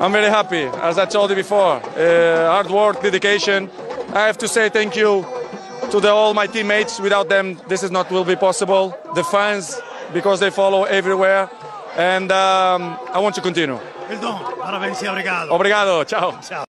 I'm very happy, as I told you before. Uh, hard work, dedication. I have to say thank you to the, all my teammates. Without them, this is not will be possible. The fans, because they follow everywhere. And um, I want to continue. Perdão, parabéns e obrigado. Obrigado, ciao. Ciao.